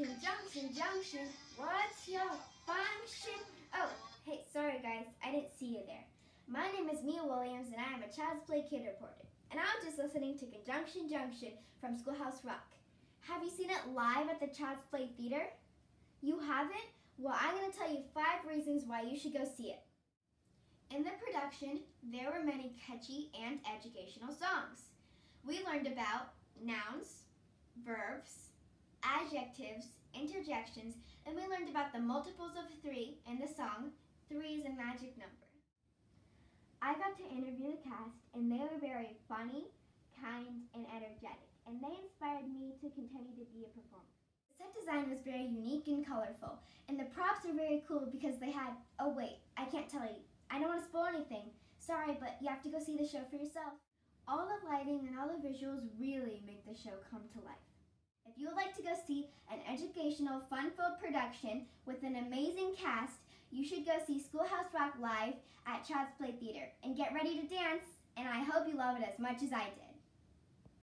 Junction, Junction, what's your function? Oh, hey, sorry guys, I didn't see you there. My name is Mia Williams and I am a Childsplay Kid Reporter. And I was just listening to Conjunction Junction from Schoolhouse Rock. Have you seen it live at the Childsplay Theater? You haven't? Well, I'm going to tell you five reasons why you should go see it. In the production, there were many catchy and educational songs. We learned about nouns, verbs, adjectives, interjections, and we learned about the multiples of three in the song, Three is a Magic Number. I got to interview the cast, and they were very funny, kind, and energetic, and they inspired me to continue to be a performer. The set design was very unique and colorful, and the props were very cool because they had, oh wait, I can't tell you, I don't want to spoil anything. Sorry, but you have to go see the show for yourself. All the lighting and all the visuals really make the show come to life. If you would like to go see an educational, fun-filled production with an amazing cast, you should go see Schoolhouse Rock live at Childsplay Theater and get ready to dance, and I hope you love it as much as I did.